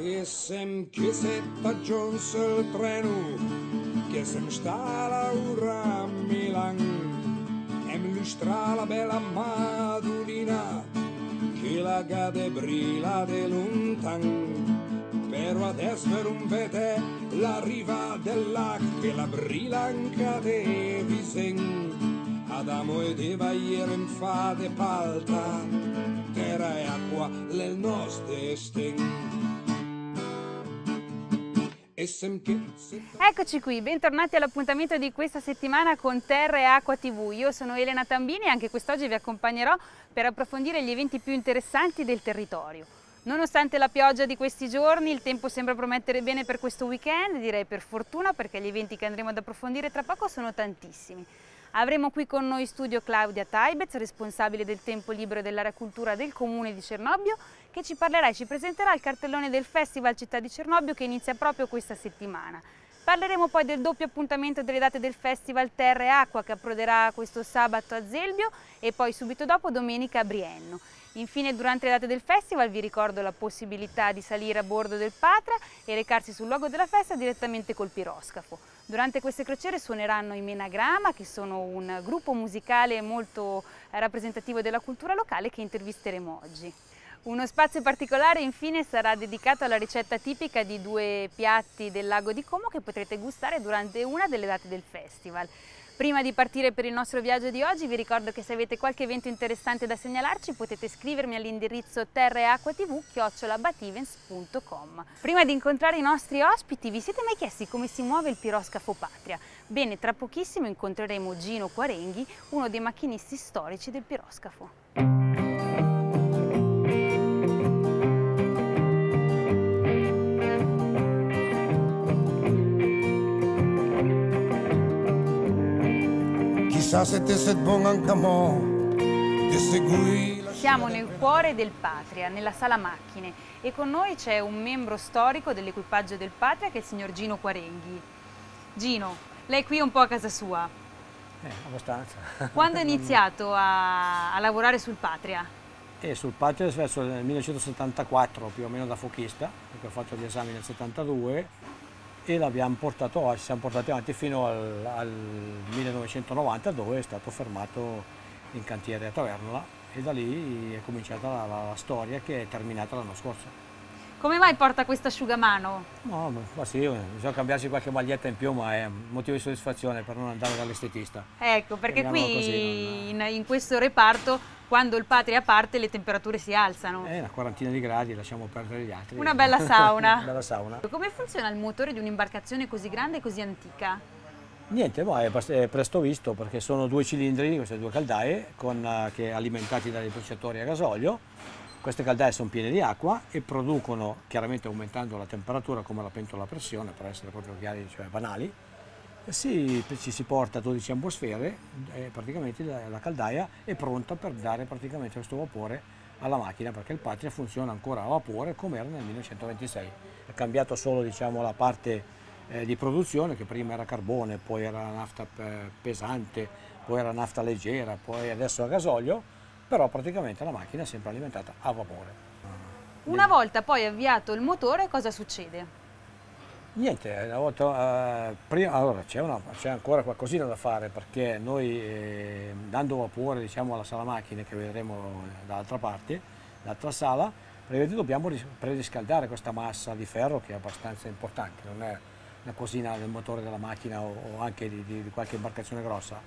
E sem che setta Jones il treno che sem sta la ura a Milan e mi lustra la bella Madulina che la gade brilla de lontan però adesso per un vede la riva dell'ac che la brilanca de visen Adamo ed Eva ieri in fade palta terra e acqua nel nostro destin Eccoci qui, bentornati all'appuntamento di questa settimana con Terra e Acqua TV. Io sono Elena Tambini e anche quest'oggi vi accompagnerò per approfondire gli eventi più interessanti del territorio. Nonostante la pioggia di questi giorni, il tempo sembra promettere bene per questo weekend, direi per fortuna perché gli eventi che andremo ad approfondire tra poco sono tantissimi. Avremo qui con noi in studio Claudia Taibez, responsabile del tempo libero dell'area cultura del comune di Cernobbio, che ci parlerà e ci presenterà il cartellone del Festival Città di Cernobbio che inizia proprio questa settimana. Parleremo poi del doppio appuntamento delle date del Festival Terra e Acqua che approderà questo sabato a Zelbio e poi subito dopo domenica a Brienno. Infine durante le date del festival vi ricordo la possibilità di salire a bordo del Patra e recarsi sul luogo della festa direttamente col piroscafo. Durante queste crociere suoneranno i Menagrama che sono un gruppo musicale molto rappresentativo della cultura locale che intervisteremo oggi. Uno spazio particolare infine sarà dedicato alla ricetta tipica di due piatti del lago di Como che potrete gustare durante una delle date del festival. Prima di partire per il nostro viaggio di oggi vi ricordo che se avete qualche evento interessante da segnalarci potete scrivermi all'indirizzo terraeacquatv.com. Prima di incontrare i nostri ospiti vi siete mai chiesti come si muove il piroscafo Patria? Bene, tra pochissimo incontreremo Gino Quarenghi, uno dei macchinisti storici del piroscafo. Se te sei buon anche a mo, ti segui Siamo nel cuore del Patria, nella sala macchine e con noi c'è un membro storico dell'equipaggio del Patria che è il signor Gino Quarenghi. Gino, lei qui è un po' a casa sua. Eh, abbastanza. Quando ha iniziato a, a, lavorare sul Patria? Eh, sul Patria verso il 1974, più o meno da fochista, perché ho fatto gli esami nel 72 e l'abbiamo portato, siamo portati avanti fino al, al 1990 dove è stato fermato in cantiere a Tavernola e da lì è cominciata la, la, la storia che è terminata l'anno scorso. Come mai porta questo asciugamano? No, ma sì, bisogna cambiarsi qualche maglietta in più, ma è un motivo di soddisfazione per non andare dall'estetista. Ecco, perché qui così, in, in, questo reparto, quando il patria parte, le temperature si alzano. È una quarantina di gradi, lasciamo perdere gli altri. Una bella sauna. una bella sauna. Come funziona il motore di un'imbarcazione così grande e così antica? Niente, ma è, presto visto perché sono due cilindri, queste due caldaie, con, uh, che alimentati dai bruciatori a gasolio queste caldaie sono piene di acqua e producono, chiaramente aumentando la temperatura come la pentola a pressione, per essere proprio chiari, cioè banali, si, ci si porta a 12 atmosfere e praticamente la, caldaia è pronta per dare praticamente questo vapore alla macchina perché il Patria funziona ancora a vapore come era nel 1926. È cambiato solo diciamo, la parte eh, di produzione che prima era carbone, poi era nafta pesante, poi era nafta leggera, poi adesso a gasolio però praticamente la macchina è sempre alimentata a vapore. Una volta poi avviato il motore cosa succede? Niente, volta, eh, prima, allora c'è, ancora qualcosina da fare perché noi eh, dando vapore diciamo, alla sala macchine che vedremo dall'altra parte, l'altra sala, dobbiamo preriscaldare questa massa di ferro che è abbastanza importante, non è una cosina del motore della macchina o, o anche di, di, di qualche imbarcazione grossa,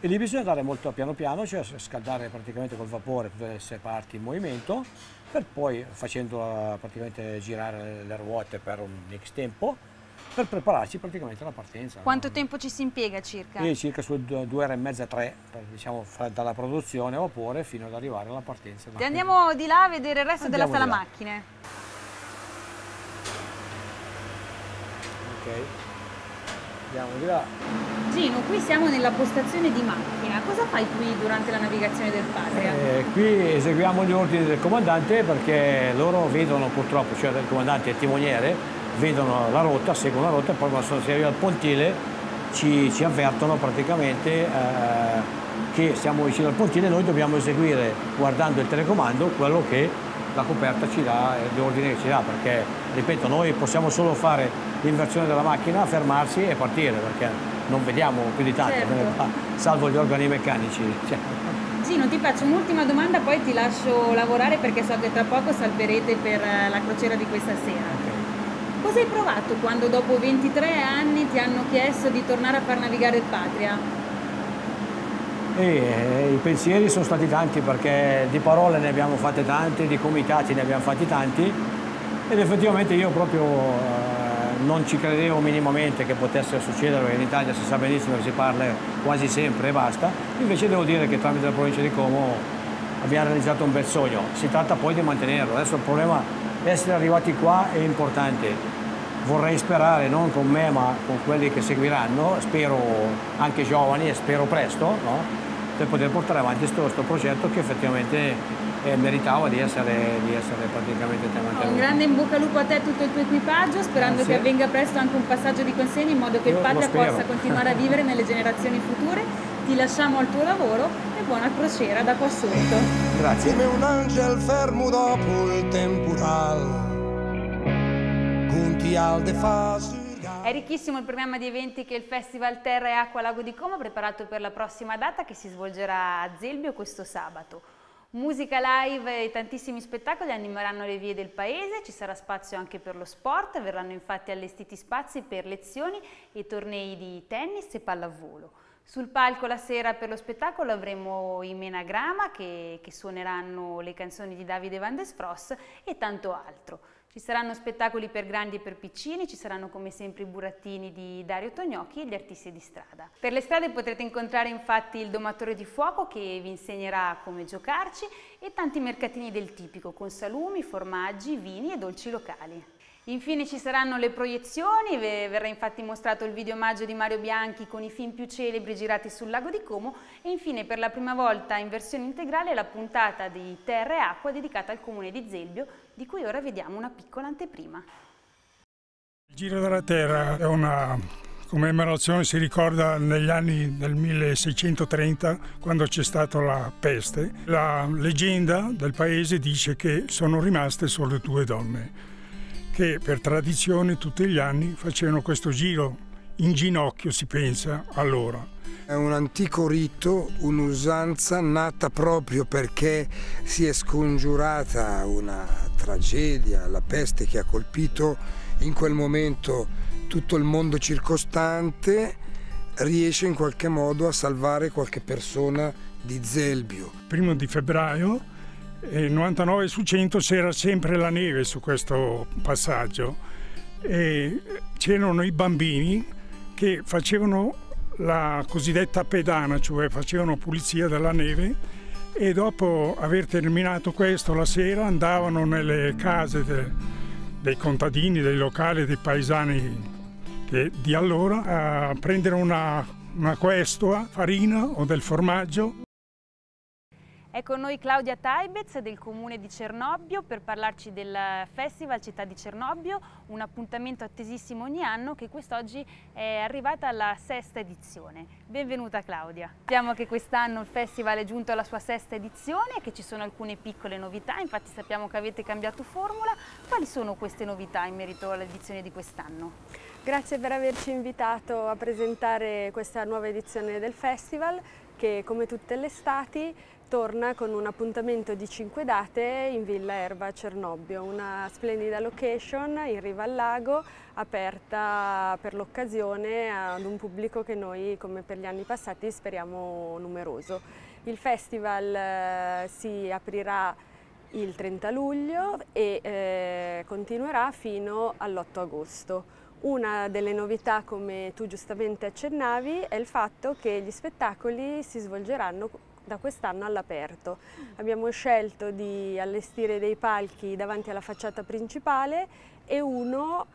e lì bisogna andare molto piano piano, cioè scaldare praticamente col vapore tutte le parti in movimento, per poi facendo praticamente girare le ruote per un X tempo, per prepararci praticamente alla partenza. Quanto tempo ci si impiega circa? E circa su due, due, ore e mezza, tre, diciamo dalla produzione a vapore fino ad arrivare alla partenza. E andiamo di là a vedere il resto andiamo della sala macchine. Ok, andiamo di là. Gino, qui siamo nella postazione di macchina. Cosa fai qui durante la navigazione del Patria? Eh, qui eseguiamo gli ordini del comandante perché loro vedono purtroppo, cioè il comandante e il timoniere, vedono la rotta, seguono la rotta e poi quando si arriva al pontile ci, ci avvertono praticamente eh, che siamo vicino al pontile e noi dobbiamo eseguire, guardando il telecomando, quello che la coperta ci dà l'ordine che ci dà, perché ripeto, noi possiamo solo fare l'inversione della macchina, fermarsi e partire, perché non vediamo più di tanto, certo. salvo gli organi meccanici. Cioè. Gino, ti faccio un'ultima domanda, poi ti lascio lavorare perché so che tra poco salverete per la crociera di questa sera. Okay. Cosa hai provato quando dopo 23 anni ti hanno chiesto di tornare a far navigare il Patria? E, eh, I pensieri sono stati tanti perché di parole ne abbiamo fatte tante, di comitati ne abbiamo fatti tanti ed effettivamente io proprio eh, non ci credevo minimamente che potesse succedere perché in Italia si sa benissimo che si parla quasi sempre e basta, invece devo dire che tramite la provincia di Como abbiamo realizzato un bel sogno, si tratta poi di mantenerlo, adesso il problema essere arrivati qua è importante. Vorrei sperare, non con me ma con quelli che seguiranno, spero anche giovani e spero presto, no? per poter portare avanti questo progetto che effettivamente eh, meritava di essere, di essere praticamente mantenuto. Un grande in bocca al lupo a te e tutto il tuo equipaggio, sperando Grazie. che avvenga presto anche un passaggio di consegna in modo che Io il Patria possa continuare a vivere nelle generazioni future. Ti lasciamo al tuo lavoro e buona crociera da qua sotto. Grazie. Come un angelo fermo dopo il temporal. È ricchissimo il programma di eventi che il Festival Terra e Acqua Lago di Como ha preparato per la prossima data che si svolgerà a Zelbio questo sabato. Musica live e tantissimi spettacoli animeranno le vie del paese, ci sarà spazio anche per lo sport, verranno infatti allestiti spazi per lezioni e tornei di tennis e pallavolo. Sul palco la sera per lo spettacolo avremo i Menagrama che, che suoneranno le canzoni di Davide Van Desfros e tanto altro. Ci saranno spettacoli per grandi e per piccini, ci saranno come sempre i burattini di Dario Tognocchi e gli artisti di strada. Per le strade potrete incontrare infatti il domatore di fuoco che vi insegnerà come giocarci e tanti mercatini del tipico con salumi, formaggi, vini e dolci locali. Infine ci saranno le proiezioni, verrà infatti mostrato il video omaggio di Mario Bianchi con i film più celebri girati sul lago di Como e infine per la prima volta in versione integrale la puntata di Terra e Acqua dedicata al comune di Zelbio, di cui ora vediamo una piccola anteprima. Il Giro della Terra è una commemorazione, si ricorda negli anni del 1630 quando c'è stata la peste. La leggenda del paese dice che sono rimaste solo due donne che per tradizione tutti gli anni facevano questo giro in ginocchio, si pensa, allora. È un antico rito, un'usanza nata proprio perché si è scongiurata una tragedia, la peste che ha colpito in quel momento tutto il mondo circostante, riesce in qualche modo a salvare qualche persona di Zelbio. Primo di febbraio e 99 su 100 c'era sempre la neve su questo passaggio e c'erano i bambini che facevano la cosiddetta pedana, cioè facevano pulizia della neve e dopo aver terminato questo la sera andavano nelle case de, dei contadini, dei locali, dei paesani di allora a prendere una, una questua, farina o del formaggio è con noi Claudia Taibez del comune di Cernobbio per parlarci del Festival Città di Cernobbio, un appuntamento attesissimo ogni anno che quest'oggi è arrivata alla sesta edizione. Benvenuta Claudia. Sappiamo che quest'anno il festival è giunto alla sua sesta edizione e che ci sono alcune piccole novità, infatti sappiamo che avete cambiato formula. Quali sono queste novità in merito all'edizione di quest'anno? Grazie per averci invitato a presentare questa nuova edizione del festival che come tutte le estati torna con un appuntamento di 5 date in Villa Erba a Cernobbio, una splendida location in riva al lago, aperta per l'occasione ad un pubblico che noi, come per gli anni passati, speriamo numeroso. Il festival eh, si aprirà il 30 luglio e eh, continuerà fino all'8 agosto. Una delle novità, come tu giustamente accennavi, è il fatto che gli spettacoli si svolgeranno da quest'anno all'aperto. Abbiamo scelto di allestire dei palchi davanti alla facciata principale e uno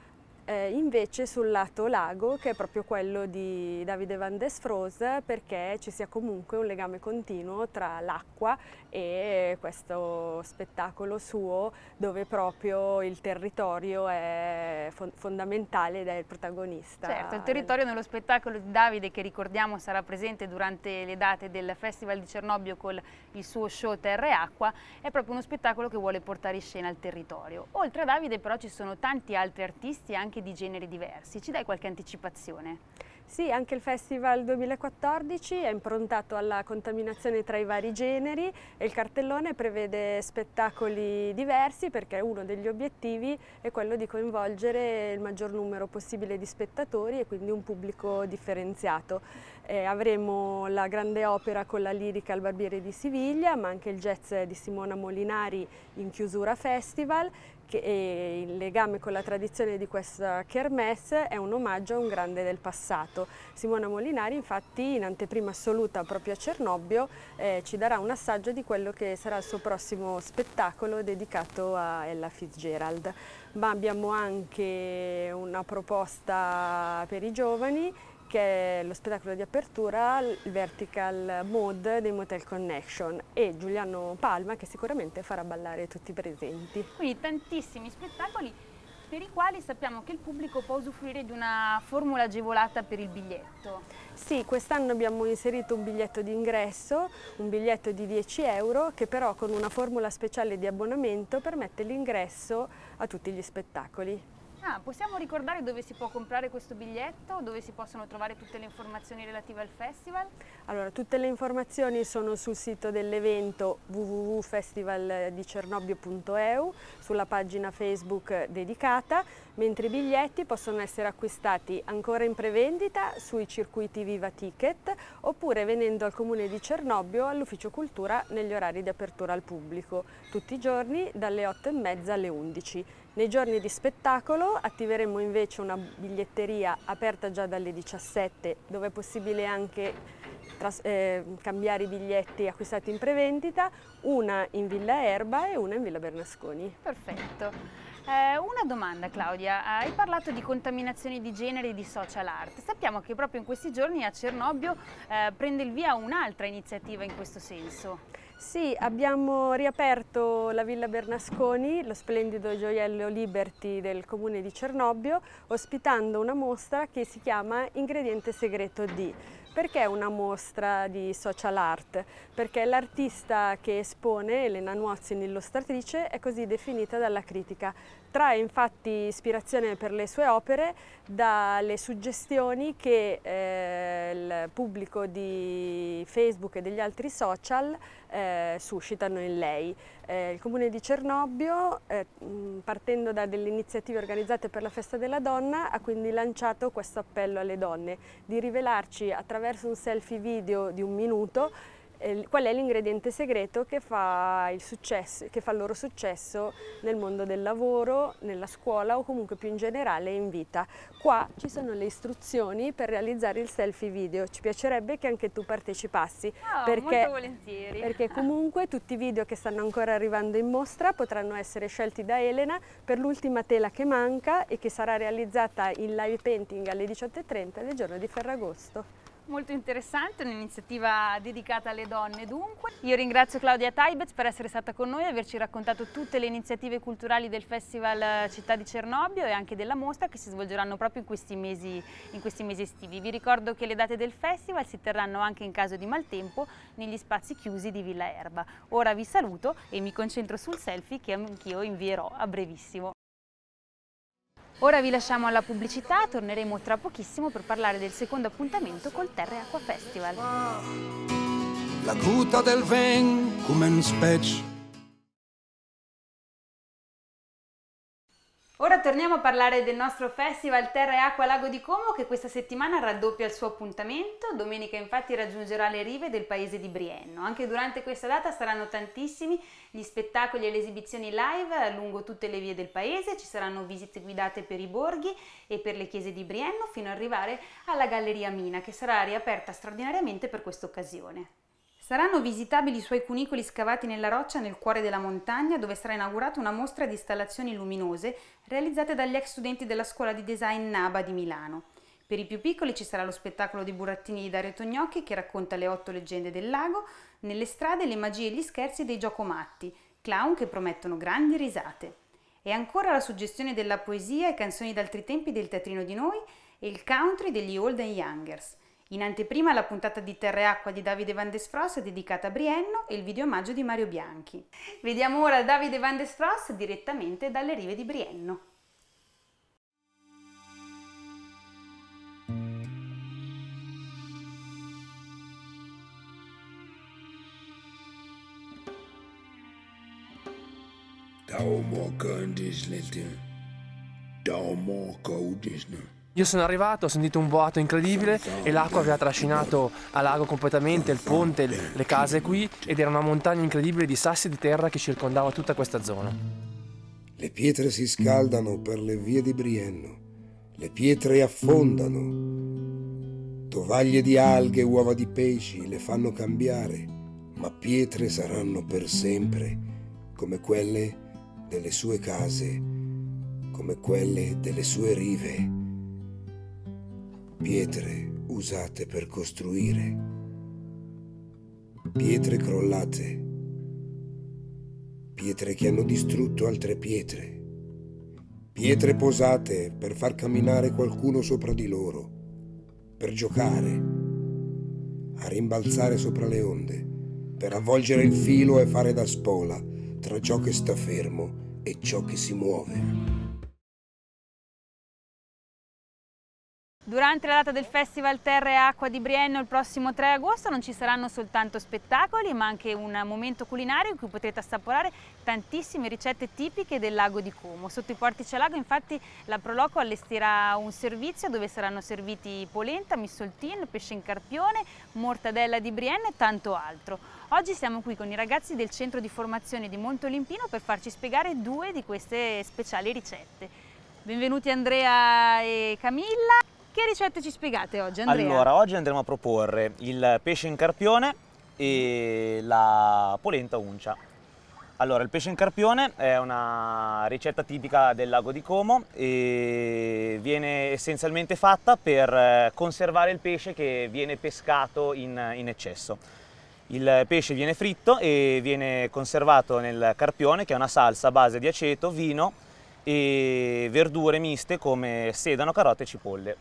eh, invece sul lato lago che è proprio quello di Davide Van Desfros perché ci sia comunque un legame continuo tra l'acqua e questo spettacolo suo dove proprio il territorio è fondamentale ed è il protagonista. Certo, il territorio nello spettacolo di Davide che ricordiamo sarà presente durante le date del Festival di Cernobbio con il suo show Terra e Acqua è proprio uno spettacolo che vuole portare in scena il territorio. Oltre a Davide però ci sono tanti altri artisti anche di generi diversi, ci dai qualche anticipazione? Sì, anche il Festival 2014 è improntato alla contaminazione tra i vari generi e il cartellone prevede spettacoli diversi perché uno degli obiettivi è quello di coinvolgere il maggior numero possibile di spettatori e quindi un pubblico differenziato. Eh, avremo la grande opera con la lirica al Barbiere di Siviglia, ma anche il jazz di Simona Molinari in chiusura festival che in legame con la tradizione di questa kermesse è un omaggio a un grande del passato. Simona Molinari infatti in anteprima assoluta proprio a Cernobbio eh, ci darà un assaggio di quello che sarà il suo prossimo spettacolo dedicato a Ella Fitzgerald. Ma abbiamo anche una proposta per i giovani che è lo spettacolo di apertura, il Vertical Mode dei Motel Connection e Giuliano Palma che sicuramente farà ballare tutti i presenti. Quindi tantissimi spettacoli per i quali sappiamo che il pubblico può usufruire di una formula agevolata per il biglietto. Sì, quest'anno abbiamo inserito un biglietto di ingresso, un biglietto di 10 euro che però con una formula speciale di abbonamento permette l'ingresso a tutti gli spettacoli. Ah, possiamo ricordare dove si può comprare questo biglietto, dove si possono trovare tutte le informazioni relative al festival? Allora, tutte le informazioni sono sul sito dell'evento www.festivaldicernobio.eu, sulla pagina Facebook dedicata, mentre i biglietti possono essere acquistati ancora in prevendita sui circuiti Viva Ticket oppure venendo al Comune di Cernobbio all'Ufficio Cultura negli orari di apertura al pubblico, tutti i giorni dalle 8 e mezza alle 11. Nei giorni di spettacolo attiveremo invece una biglietteria aperta già dalle 17 dove è possibile anche eh, cambiare i biglietti acquistati in prevendita, una in Villa Erba e una in Villa Bernasconi. Perfetto. Eh, una domanda Claudia, hai parlato di contaminazioni di genere e di social art. Sappiamo che proprio in questi giorni a Cernobbio eh, prende il via un'altra iniziativa in questo senso. Sì, abbiamo riaperto la Villa Bernasconi, lo splendido gioiello Liberty del comune di Cernobbio, ospitando una mostra che si chiama Ingrediente segreto di. Perché una mostra di social art? Perché l'artista che espone, Elena Nuozzi, l'illustratrice, è così definita dalla critica. Trae infatti ispirazione per le sue opere dalle suggestioni che eh, il pubblico di Facebook e degli altri social eh, suscitano in lei. Eh, il Comune di Cernobbio, eh, partendo da delle iniziative organizzate per la Festa della Donna, ha quindi lanciato questo appello alle donne di rivelarci attraverso un selfie video di un minuto qual è l'ingrediente segreto che fa, successo, che fa, il loro successo nel mondo del lavoro, nella scuola o comunque più in generale in vita. Qua ci sono le istruzioni per realizzare il selfie video, ci piacerebbe che anche tu partecipassi oh, perché, perché comunque tutti i video che stanno ancora arrivando in mostra potranno essere scelti da Elena per l'ultima tela che manca e che sarà realizzata in live painting alle 18.30 del giorno di Ferragosto. Molto interessante, un'iniziativa dedicata alle donne dunque. Io ringrazio Claudia Taibez per essere stata con noi e averci raccontato tutte le iniziative culturali del Festival Città di Cernobbio e anche della mostra che si svolgeranno proprio in questi mesi, in questi mesi estivi. Vi ricordo che le date del festival si terranno anche in caso di maltempo negli spazi chiusi di Villa Erba. Ora vi saluto e mi concentro sul selfie che anch'io invierò a brevissimo. Ora vi lasciamo alla pubblicità, torneremo tra pochissimo per parlare del secondo appuntamento col Terra e Acqua Festival. La gutta del vent come un spec Ora torniamo a parlare del nostro festival Terra e Acqua Lago di Como che questa settimana raddoppia il suo appuntamento. Domenica infatti raggiungerà le rive del paese di Brienno. Anche durante questa data saranno tantissimi gli spettacoli e le esibizioni live lungo tutte le vie del paese. Ci saranno visite guidate per i borghi e per le chiese di Brienno fino ad arrivare alla Galleria Mina che sarà riaperta straordinariamente per questa occasione. Saranno visitabili i suoi cunicoli scavati nella roccia nel cuore della montagna dove sarà inaugurata una mostra di installazioni luminose realizzate dagli ex studenti della scuola di design NABA di Milano. Per i più piccoli ci sarà lo spettacolo di burattini di Dario Tognocchi che racconta le otto leggende del lago, nelle strade le magie e gli scherzi dei giocomatti, clown che promettono grandi risate. E ancora la suggestione della poesia e canzoni d'altri tempi del teatrino di noi e il country degli Old and Youngers. In anteprima la puntata di Terra e Acqua di Davide Van Desfros dedicata a Brienno e il video omaggio di Mario Bianchi. Vediamo ora Davide Van Desfros direttamente dalle rive di Brienno. Io sono arrivato, ho sentito un boato incredibile e l'acqua aveva trascinato a lago completamente il ponte, le case qui ed era una montagna incredibile di sassi di terra che circondava tutta questa zona. Le pietre si scaldano per le vie di Brienno, le pietre affondano, tovaglie di alghe e uova di pesci le fanno cambiare, ma pietre saranno per sempre come quelle delle sue case, come quelle delle sue rive pietre usate per costruire, pietre crollate, pietre che hanno distrutto altre pietre, pietre posate per far camminare qualcuno sopra di loro, per giocare, a rimbalzare sopra le onde, per avvolgere il filo e fare da spola tra ciò che sta fermo e ciò che si muove. Durante la data del Festival Terra e Acqua di Brienno il prossimo 3 agosto non ci saranno soltanto spettacoli ma anche un momento culinario in cui potrete assaporare tantissime ricette tipiche del lago di Como. Sotto i portici a lago infatti la Proloco allestirà un servizio dove saranno serviti polenta, missoltin, pesce in carpione, mortadella di Brienno e tanto altro. Oggi siamo qui con i ragazzi del centro di formazione di Monte Olimpino per farci spiegare due di queste speciali ricette. Benvenuti Andrea e Camilla. Che ricette ci spiegate oggi Andrea? Allora, oggi andremo a proporre il pesce in carpione e la polenta uncia. Allora, il pesce in carpione è una ricetta tipica del lago di Como e viene essenzialmente fatta per conservare il pesce che viene pescato in, in eccesso. Il pesce viene fritto e viene conservato nel carpione che è una salsa a base di aceto, vino e verdure miste come sedano, carote e cipolle.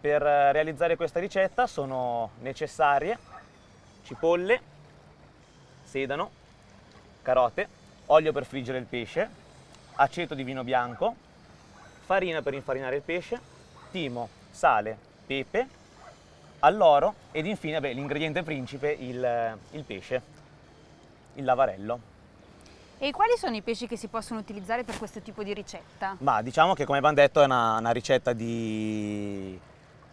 Per realizzare questa ricetta sono necessarie cipolle, sedano, carote, olio per friggere il pesce, aceto di vino bianco, farina per infarinare il pesce, timo, sale, pepe, alloro ed infine l'ingrediente principe, il, il pesce, il lavarello. E quali sono i pesci che si possono utilizzare per questo tipo di ricetta? Ma diciamo che come abbiamo detto è una, una ricetta di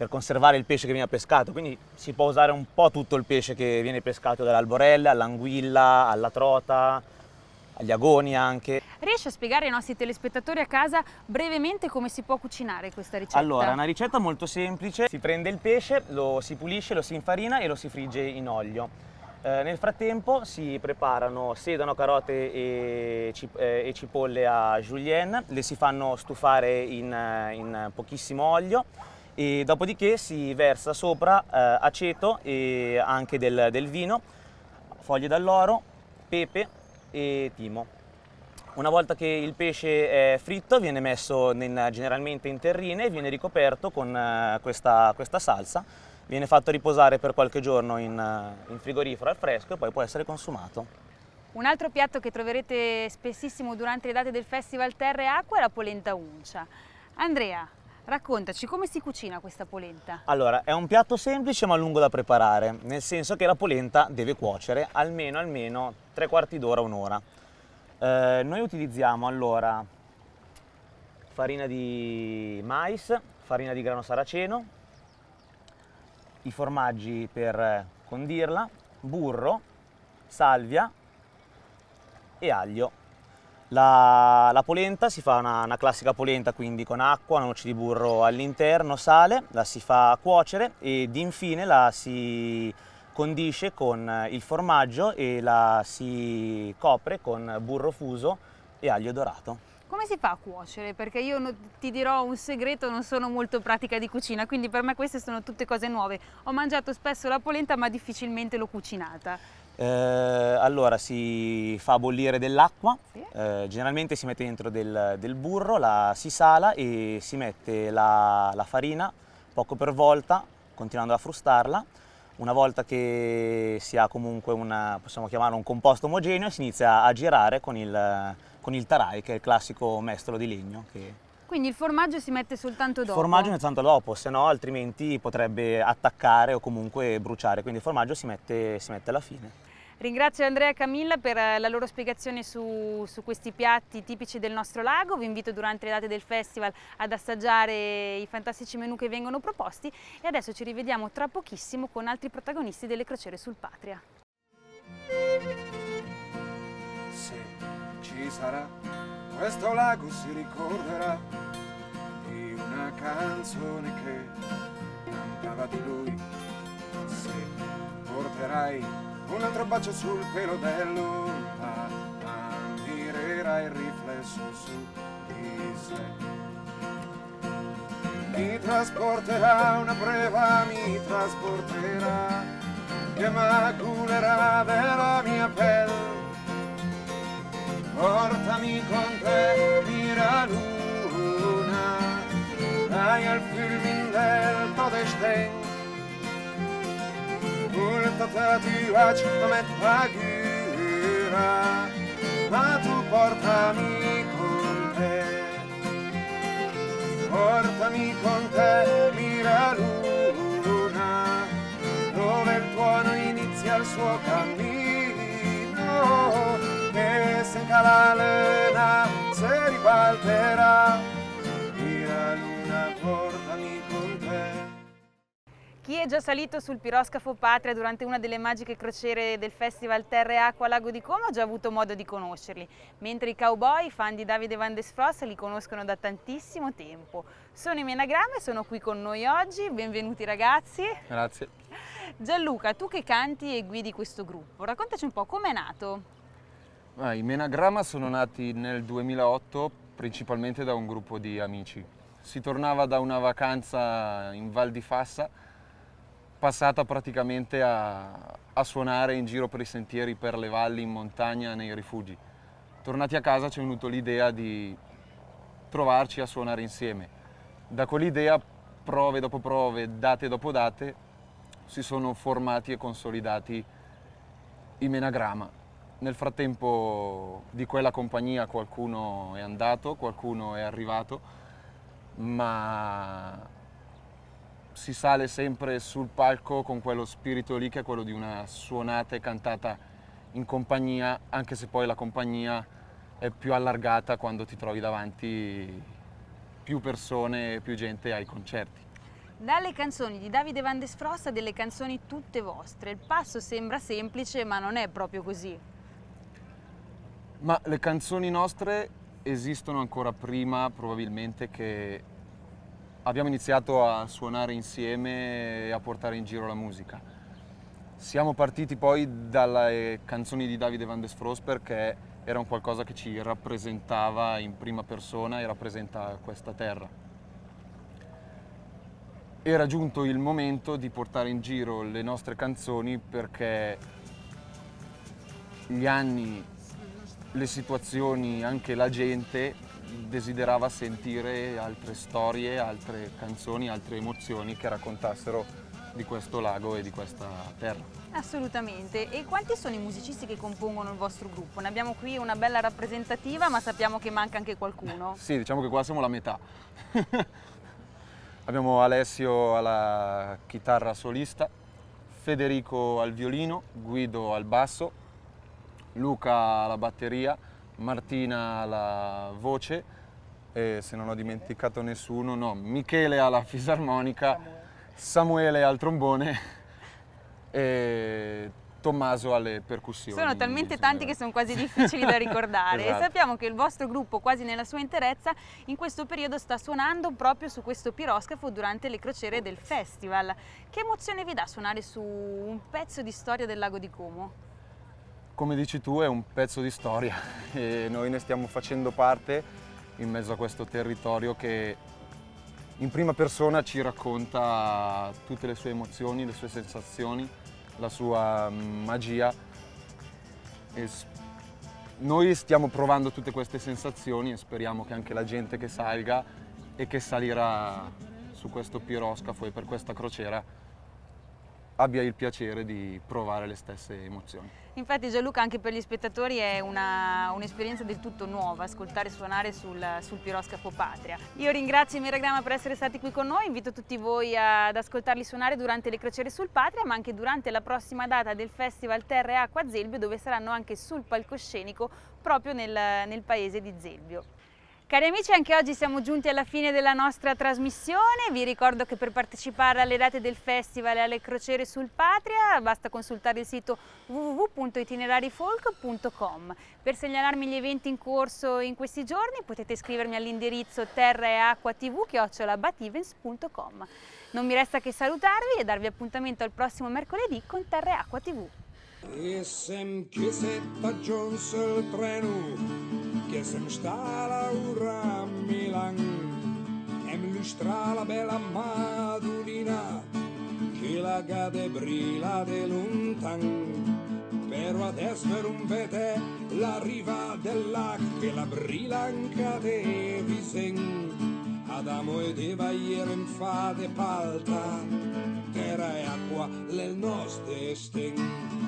per conservare il pesce che viene pescato, quindi si può usare un po' tutto il pesce che viene pescato dall'alborella, all'anguilla, alla trota, agli agoni anche. Riesci a spiegare ai nostri telespettatori a casa brevemente come si può cucinare questa ricetta? Allora, è una ricetta molto semplice, si prende il pesce, lo si pulisce, lo si infarina e lo si frigge in olio. Eh, nel frattempo si preparano sedano, carote e, cip eh, e cipolle a julienne, le si fanno stufare in, in pochissimo olio, e dopodiché si versa sopra eh, aceto e anche del, del vino, foglie d'alloro, pepe e timo. Una volta che il pesce è fritto viene messo in, generalmente in terrine e viene ricoperto con eh, questa, questa, salsa, viene fatto riposare per qualche giorno in, in frigorifero al fresco e poi può essere consumato. Un altro piatto che troverete spessissimo durante le date del Festival Terra e Acqua è la polenta uncia. Andrea, Raccontaci come si cucina questa polenta? Allora, è un piatto semplice ma lungo da preparare, nel senso che la polenta deve cuocere almeno, almeno tre quarti d'ora, un'ora. Eh, noi utilizziamo allora farina di mais, farina di grano saraceno, i formaggi per condirla, burro, salvia e aglio. La, la, polenta si fa una, una, classica polenta quindi con acqua, noci di burro all'interno, sale, la si fa cuocere ed infine la si condisce con il formaggio e la si copre con burro fuso e aglio dorato. Come si fa a cuocere? Perché io no, ti dirò un segreto, non sono molto pratica di cucina, quindi per me queste sono tutte cose nuove. Ho mangiato spesso la polenta ma difficilmente l'ho cucinata. Eh, allora si fa bollire dell'acqua, Sì. eh, generalmente si mette dentro del, del burro, la si sala e si mette la, la farina poco per volta, continuando a frustarla. Una volta che si ha comunque una, un composto omogeneo, si inizia a girare con il, con il tarai, che è il classico mestolo di legno. Che Quindi il formaggio si mette soltanto il dopo? formaggio ogni tanto dopo, se no altrimenti potrebbe attaccare o comunque bruciare, quindi il formaggio si mette, si mette alla fine. Ringrazio Andrea e Camilla per eh, la loro spiegazione su, su questi piatti tipici del nostro lago. Vi invito durante le date del festival ad assaggiare i fantastici menù che vengono proposti e adesso ci rivediamo tra pochissimo con altri protagonisti delle crociere sul Patria. Se ci sarà, questo lago si ricorderà di una canzone che cantava di lui. Se porterai un altro bacio sul pelo dell'onda, ammirerai il riflesso su di sé. Mi trasporterà una breva, mi trasporterà, che maculerà della mia pelle Portami con te, mira luna, dai al filmin del Todestein. Tatuaggio come paghira, ma tu portami con te. Portami con te, mira luna, dove il tuono inizia il suo cammino che senza la luna se ribalterà. Chi è già salito sul piroscafo Patria durante una delle magiche crociere del Festival Terra e Acqua Lago di Como ha già avuto modo di conoscerli, mentre i cowboy, fan di Davide Van der Spross, li conoscono da tantissimo tempo. Sono in Menagrama e sono qui con noi oggi, benvenuti ragazzi. Grazie. Gianluca, tu che canti e guidi questo gruppo, raccontaci un po' com'è nato. Ah, I Menagrama sono nati nel 2008 principalmente da un gruppo di amici. Si tornava da una vacanza in Val di Fassa, passata praticamente a, a suonare in giro per i sentieri, per le valli, in montagna, nei rifugi. Tornati a casa ci è venuto l'idea di trovarci a suonare insieme. Da quell'idea, prove dopo prove, date dopo date, si sono formati e consolidati i Menagrama. Nel frattempo di quella compagnia qualcuno è andato, qualcuno è arrivato, ma si sale sempre sul palco con quello spirito lì che è quello di una suonata e cantata in compagnia, anche se poi la compagnia è più allargata quando ti trovi davanti più persone, più gente ai concerti. Dalle canzoni di Davide Van der Spross a delle canzoni tutte vostre, il passo sembra semplice ma non è proprio così. Ma le canzoni nostre esistono ancora prima probabilmente che abbiamo iniziato a suonare insieme e a portare in giro la musica. Siamo partiti poi dalle canzoni di Davide Van der Spross perché era un qualcosa che ci rappresentava in prima persona e rappresenta questa terra. Era giunto il momento di portare in giro le nostre canzoni perché gli anni, le situazioni, anche la gente desiderava sentire altre storie, altre canzoni, altre emozioni che raccontassero di questo lago e di questa terra. Assolutamente. E quanti sono i musicisti che compongono il vostro gruppo? Ne abbiamo qui una bella rappresentativa, ma sappiamo che manca anche qualcuno. Sì, diciamo che qua siamo la metà. Abbiamo Alessio alla chitarra solista, Federico al violino, Guido al basso, Luca alla batteria, Martina alla voce e se non ho dimenticato nessuno, no, Michele alla fisarmonica, Samuele al trombone e Tommaso alle percussioni. Sono talmente tanti che sono quasi difficili da ricordare esatto. e sappiamo che il vostro gruppo quasi nella sua interezza in questo periodo sta suonando proprio su questo piroscafo durante le crociere del festival. Che emozione vi dà suonare su un pezzo di storia del lago di Como? Come dici tu è un pezzo di storia e noi ne stiamo facendo parte in mezzo a questo territorio che in prima persona ci racconta tutte le sue emozioni, le sue sensazioni, la sua mm, magia. E noi stiamo provando tutte queste sensazioni e speriamo che anche la gente che salga e che salirà su questo piroscafo e per questa crociera abbia il piacere di provare le stesse emozioni. Infatti Gianluca anche per gli spettatori è un'esperienza un del tutto nuova ascoltare suonare sul, sul, piroscafo Patria. Io ringrazio i Meragrama per essere stati qui con noi, invito tutti voi ad ascoltarli suonare durante le crociere sul Patria ma anche durante la prossima data del Festival Terra e Acqua Zelbio dove saranno anche sul palcoscenico proprio nel, nel paese di Zelbio. Cari amici, anche oggi siamo giunti alla fine della nostra trasmissione. Vi ricordo che per partecipare alle date del festival e alle crociere sul Patria basta consultare il sito www.itinerarifolk.com. Per segnalarmi gli eventi in corso in questi giorni potete scrivermi all'indirizzo terra e acqua tv Non mi resta che salutarvi e darvi appuntamento al prossimo mercoledì con Terra e Acqua TV. E sem Jones il treno che sem sta Laura a Milan e mi lustra la bella Madulina che la gade brilla de lontan. Però adesso non vede la riva del lac che la brilanca de visen Adamo ed Eva ieri in fade palta terra e acqua nel nostro sting